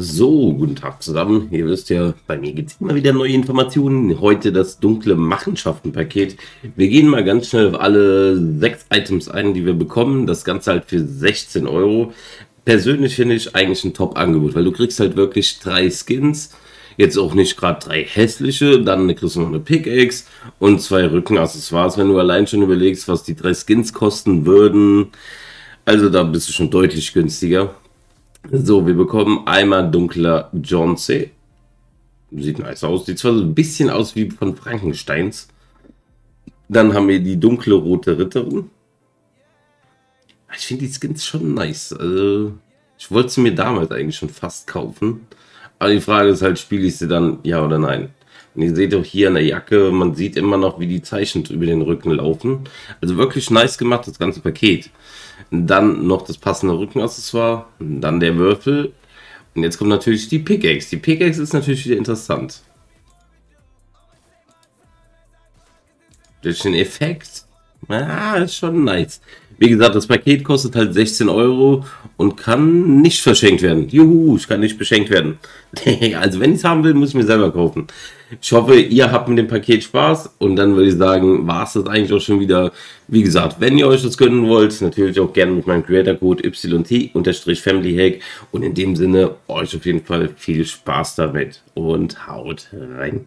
So, guten Tag zusammen. Ihr wisst ja, bei mir gibt es immer wieder neue Informationen. Heute das dunkle Machenschaften-Paket. Wir gehen mal ganz schnell auf alle sechs Items ein, die wir bekommen. Das Ganze halt für 16 Euro. Persönlich finde ich eigentlich ein Top-Angebot, weil du kriegst halt wirklich drei Skins. Jetzt auch nicht gerade drei hässliche, dann kriegst du noch eine Pickaxe und zwei Rückenaccessoires, wenn du allein schon überlegst, was die drei Skins kosten würden. Also da bist du schon deutlich günstiger. So, wir bekommen einmal dunkler Johnson. Sieht nice aus. Sieht zwar so ein bisschen aus wie von Frankensteins. Dann haben wir die dunkle rote Ritterin. Ich finde die Skins schon nice. Also, ich wollte sie mir damals eigentlich schon fast kaufen. Aber die Frage ist halt, spiele ich sie dann ja oder nein? Und ihr seht auch hier an der Jacke, man sieht immer noch, wie die Zeichen über den Rücken laufen. Also wirklich nice gemacht, das ganze Paket. Dann noch das passende Rückenaccessoire, dann der Würfel. Und jetzt kommt natürlich die Pickaxe. Die Pickaxe ist natürlich wieder interessant. Durch den Effekt. Ah, ist schon nice. Wie gesagt, das Paket kostet halt 16 Euro und kann nicht verschenkt werden. Juhu, ich kann nicht beschenkt werden. also wenn ich es haben will, muss ich mir selber kaufen. Ich hoffe, ihr habt mit dem Paket Spaß und dann würde ich sagen, war es das eigentlich auch schon wieder. Wie gesagt, wenn ihr euch das gönnen wollt, natürlich auch gerne mit meinem Creator-Code YT-FamilyHack und in dem Sinne euch auf jeden Fall viel Spaß damit und haut rein.